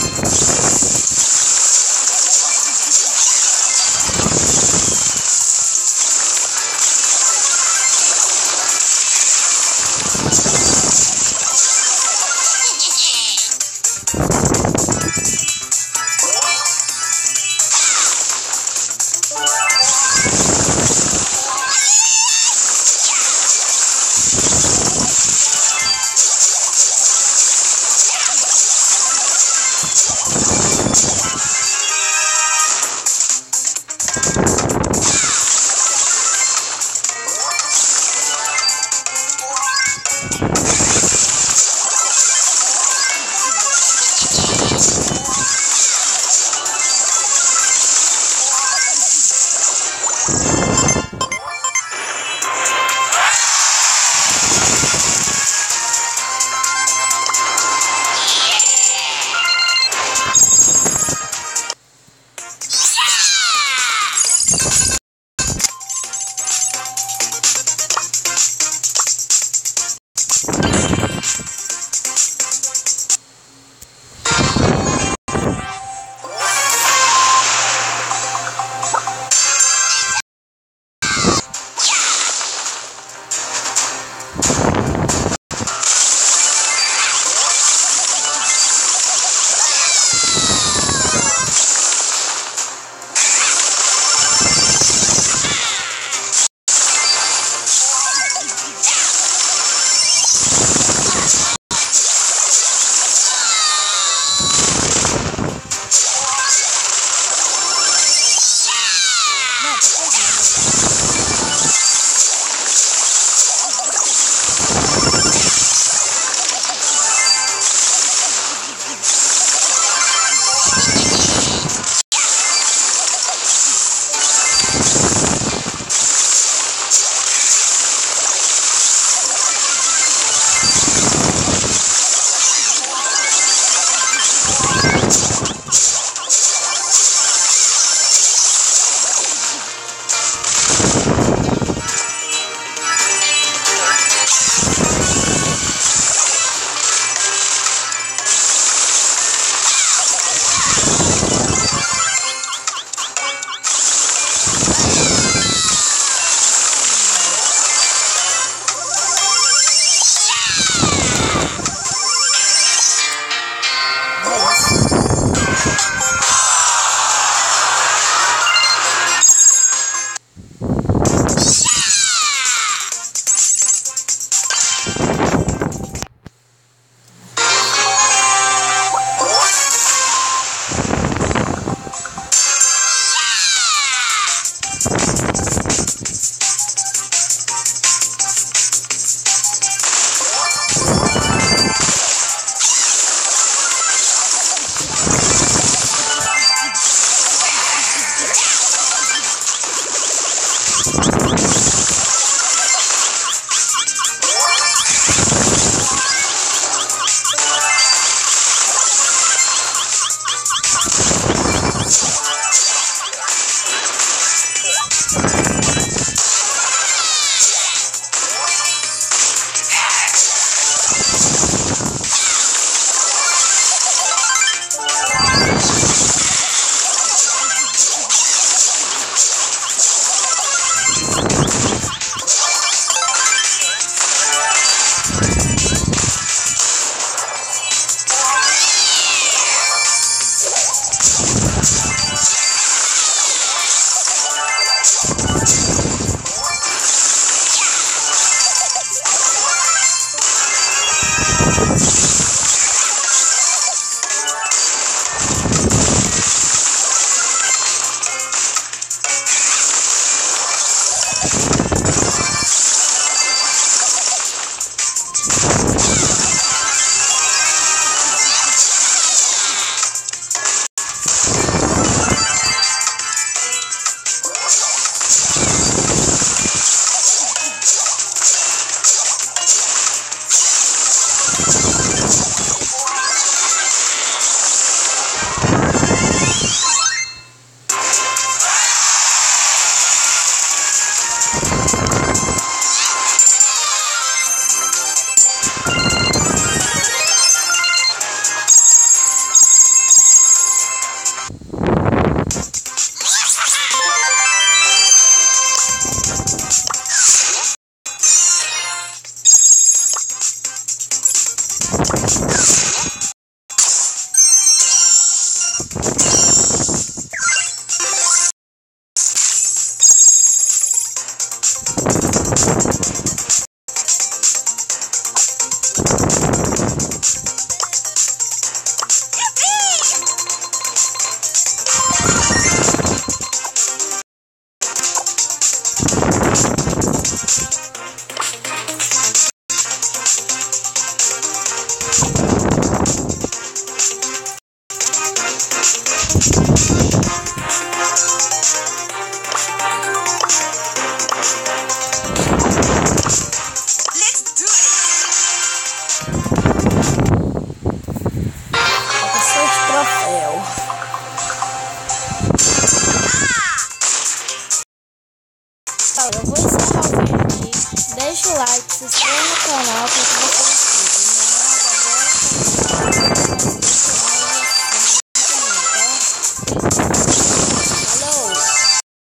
はい。